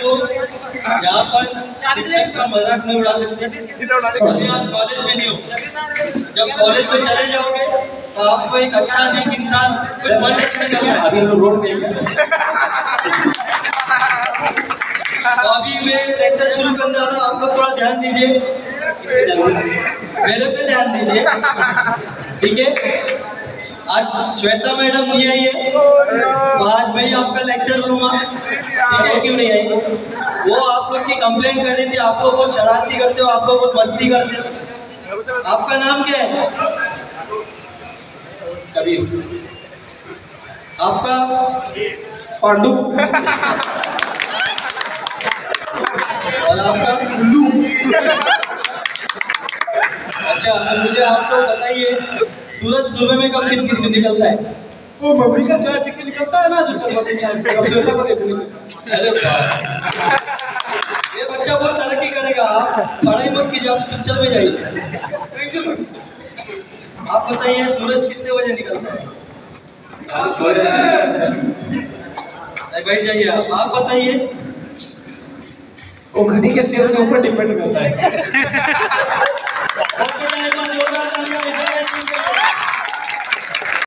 तो यहाँ पर शिक्षक का मज़ाक नहीं उड़ा सकते। आप कॉलेज में नहीं हो जब कॉलेज में चले जाओगे तो आपको एक अच्छा नेक इंसान है अभी हम लोग रोड पे तो अभी मैं लेक्चर शुरू करने वाला हूँ, आप लोग थोड़ा ध्यान दीजिए। मेरे पे ध्यान दीजिए। ठीक है? आज श्वेता मैडम नहीं आई है। तो लेक्चर लूँगा। है, क्यों नहीं आई? वो आप लोग की कंप्लेन कर रही थी, आप लोग बहुत शरारती करते हो, आप लोग बहुत मस्ती करते हो। आपका नाम क्या है? कबीर। आपका? पांडु। और आपका? उल्लू। अच्छा मुझे आप लोग बताइए, सूरज सुबह में कब निकलता है? वो मम्मी का चाय पी के निकलता है ना जो चलते चाय पी अब को देखो अरे। ये बच्चा बहुत तरक्की करेगा आप पढ़ाई मत कीजिए आप पिक्चर में जाइए। आप बताइए सूरज कितने बजे निकलता है? नहीं, बैठ जाइए आप। आप बताइए। वो घड़ी के शेर के ऊपर डिपेंड करता है।